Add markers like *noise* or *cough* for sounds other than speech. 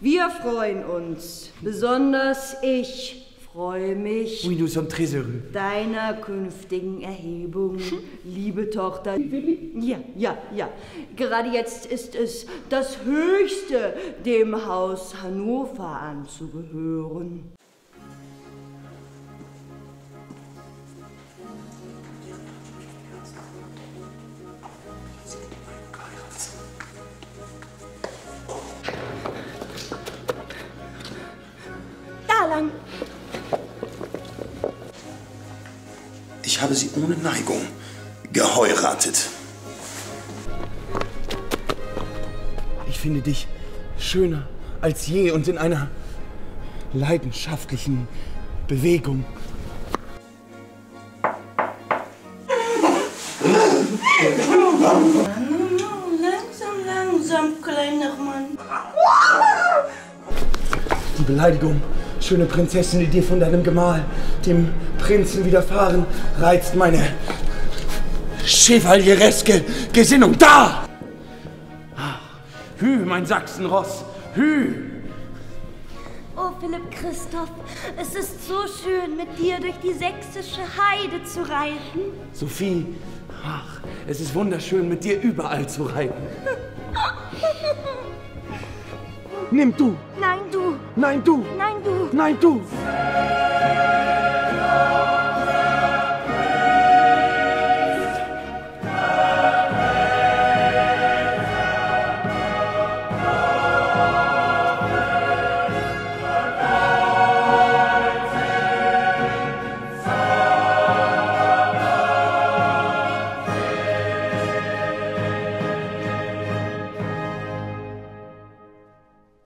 Wir freuen uns, besonders ich freue mich Oui, nous sommes très heureux. deiner künftigen Erhebung, liebe Tochter. Ja, ja, ja. Gerade jetzt ist es das Höchste, dem Haus Hannover anzugehören. Ich habe sie ohne Neigung geheiratet. Ich finde dich schöner als je und in einer leidenschaftlichen Bewegung. Langsam, langsam, kleiner Mann. Die Beleidigung, schöne Prinzessin, die dir von deinem Gemahl, dem Prinzen widerfahren, reizt meine chevaliereske Gesinnung. Da! Ach, Hü, mein Sachsenross, Hü! Oh, Philipp Christoph, es ist so schön, mit dir durch die sächsische Heide zu reiten. Sophie, ach, es ist wunderschön, mit dir überall zu reiten. *laughs* Name. Nine two. Nine two. Nine two. Nine two. Nine two.